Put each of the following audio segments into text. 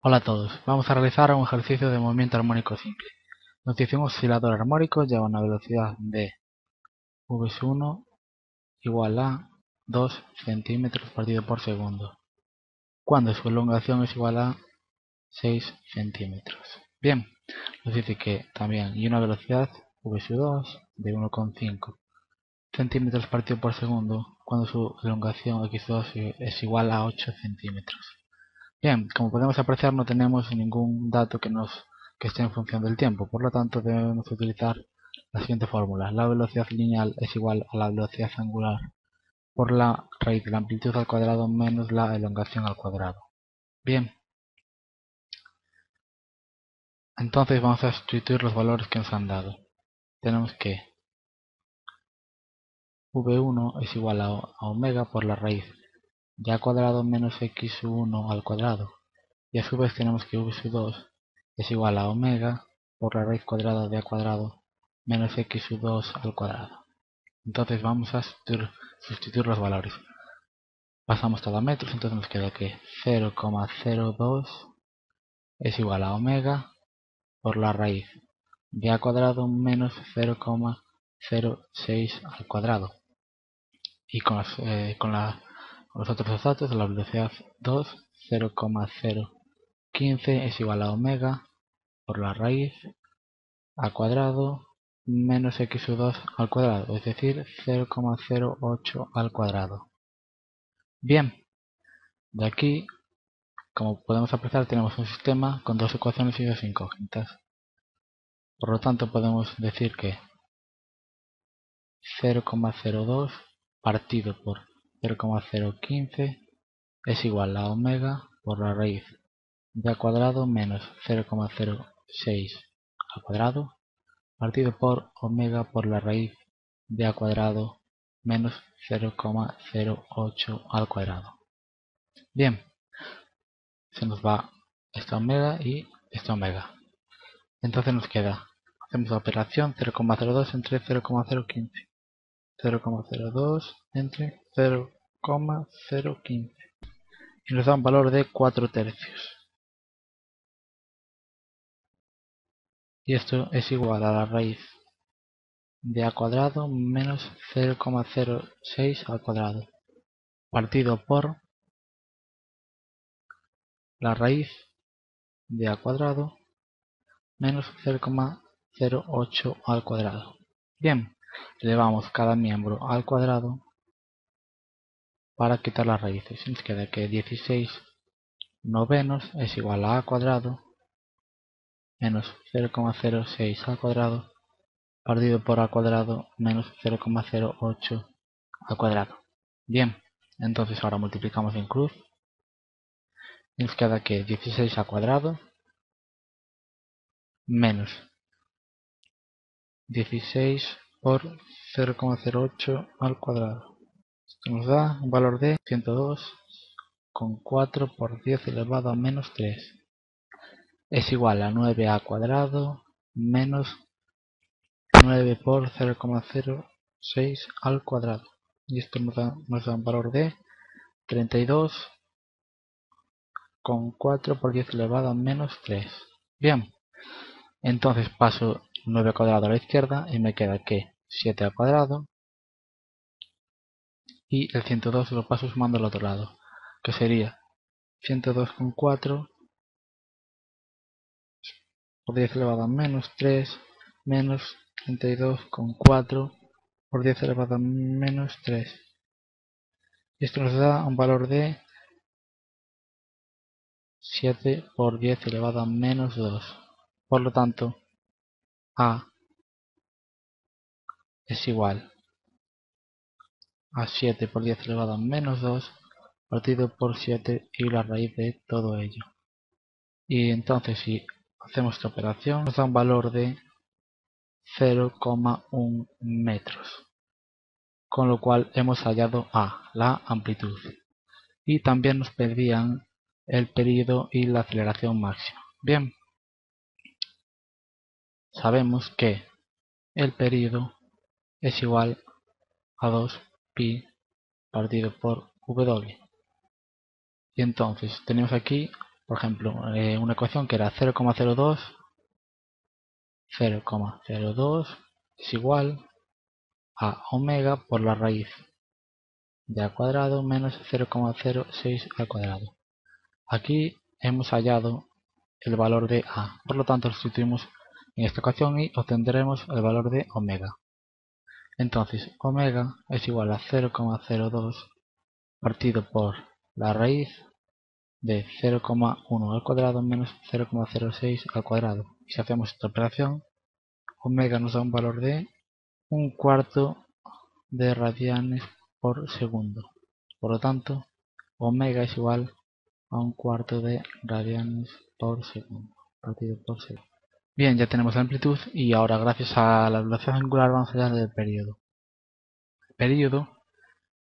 Hola a todos, vamos a realizar un ejercicio de movimiento armónico simple. Dice un oscilador armónico lleva una velocidad de v1 igual a 2 centímetros partido por segundo, cuando su elongación es igual a 6 centímetros. Bien, nos dice que también y una velocidad v2 de 1,5 centímetros partido por segundo, cuando su elongación x2 es igual a 8 centímetros. Bien, como podemos apreciar no tenemos ningún dato que nos que esté en función del tiempo, por lo tanto debemos utilizar la siguiente fórmula. La velocidad lineal es igual a la velocidad angular por la raíz de la amplitud al cuadrado menos la elongación al cuadrado. Bien, entonces vamos a sustituir los valores que nos han dado. Tenemos que v1 es igual a, omega por la raíz de a cuadrado menos x1 al cuadrado. Y a su vez tenemos que v2 es igual a omega por la raíz cuadrada de a cuadrado menos x2 al cuadrado. Entonces vamos a sustituir, los valores. Pasamos todo a metros, entonces nos queda que 0,02 es igual a omega por la raíz de a cuadrado menos 0,06 al cuadrado. Y con, eh, la los otros datos, la velocidad 2, 0,015 es igual a omega por la raíz a cuadrado menos x2 al cuadrado, es decir, 0,08 al cuadrado. Bien, de aquí, como podemos apreciar, tenemos un sistema con dos ecuaciones y dos incógnitas. Por lo tanto, podemos decir que 0,02 partido por 0,015 es igual a omega por la raíz de a cuadrado menos 0,06 al cuadrado partido por omega por la raíz de a cuadrado menos 0,08 al cuadrado. Bien, se nos va esta omega y esta omega. Entonces nos queda, hacemos la operación 0,02 entre 0,015. 0,02 entre 0,015 y nos da un valor de 4 tercios. Y esto es igual a la raíz de a cuadrado menos 0,06 al cuadrado partido por la raíz de a cuadrado menos 0,08 al cuadrado. Bien, elevamos cada miembro al cuadrado para quitar las raíces. Nos queda que 16 novenos es igual a a cuadrado menos 0,06 al cuadrado partido por a cuadrado menos 0,08 al cuadrado. Bien, entonces ahora multiplicamos en cruz. Nos queda que 16 al cuadrado menos 16 por 0,08 al cuadrado. Esto nos da un valor de 102,4 por 10 elevado a menos 3. Es igual a 9a cuadrado menos 9 por 0,06 al cuadrado. Y esto nos da, nos da un valor de 32,4 por 10 elevado a menos 3. Bien, entonces paso 9 al cuadrado a la izquierda y me queda que 7 al cuadrado. Y el 102 lo paso sumando al otro lado que sería 102,4 por 10 elevado a menos 3 menos 32,4 por 10 elevado a menos 3 y esto nos da un valor de 7 por 10 elevado a menos 2 por lo tanto a es igual a 7 por 10 elevado a menos 2 partido por 7 y la raíz de todo ello. Y entonces si hacemos esta operación nos da un valor de 0,1 metros. Con lo cual hemos hallado A, la amplitud. Y también nos pedían el periodo y la aceleración máxima. Bien, sabemos que el periodo es igual a 2 pi partido por w. Y entonces tenemos aquí, por ejemplo, eh, una ecuación que era 0,02 0,02 es igual a omega por la raíz de a cuadrado menos 0,06 al cuadrado. Aquí hemos hallado el valor de a, por lo tanto sustituimos en esta ecuación y obtendremos el valor de omega. Entonces omega es igual a 0,02 partido por la raíz de 0,1 al cuadrado menos 0,06 al cuadrado. Y si hacemos esta operación, omega nos da un valor de un cuarto de radianes por segundo. Por lo tanto, omega es igual a un cuarto de radianes por segundo. Partido por segundo. Bien, ya tenemos la amplitud y ahora gracias a la velocidad angular vamos a hallar el periodo. El periodo,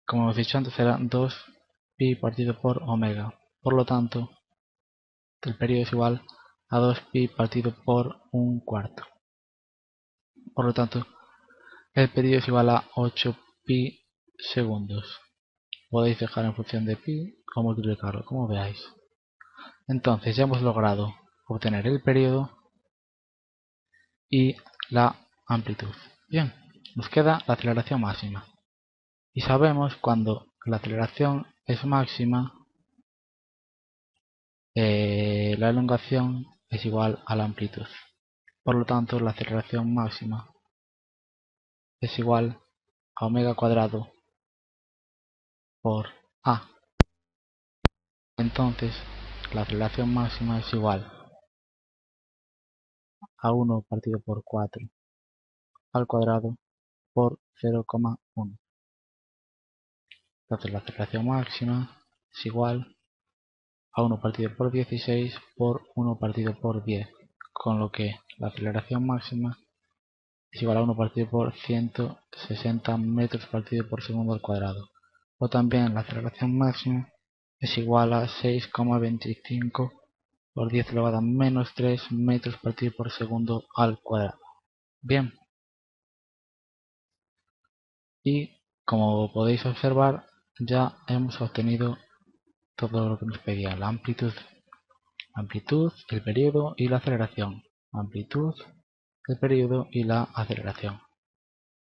como hemos dicho antes, será 2 pi partido por omega. Por lo tanto, el periodo es igual a 2 pi partido por un cuarto. Por lo tanto, el periodo es igual a 8 pi segundos. Podéis dejar en función de pi o multiplicarlo, como veáis. Entonces ya hemos logrado obtener el periodo y la amplitud. Bien, nos queda la aceleración máxima. Y sabemos cuando la aceleración es máxima, eh, la elongación es igual a la amplitud. Por lo tanto, la aceleración máxima es igual a omega cuadrado por a. Entonces, la aceleración máxima es igual a 1 partido por 4 al cuadrado por 0,1. Entonces la aceleración máxima es igual a 1 partido por 16 por 1 partido por 10, con lo que la aceleración máxima es igual a 1 partido por 160 metros partido por segundo al cuadrado. O también la aceleración máxima es igual a 6,25 por 10 elevado a menos 3 metros partido por segundo al cuadrado. Bien. Y como podéis observar, ya hemos obtenido todo lo que nos pedía, la amplitud, amplitud, el periodo y la aceleración. Amplitud, el periodo y la aceleración.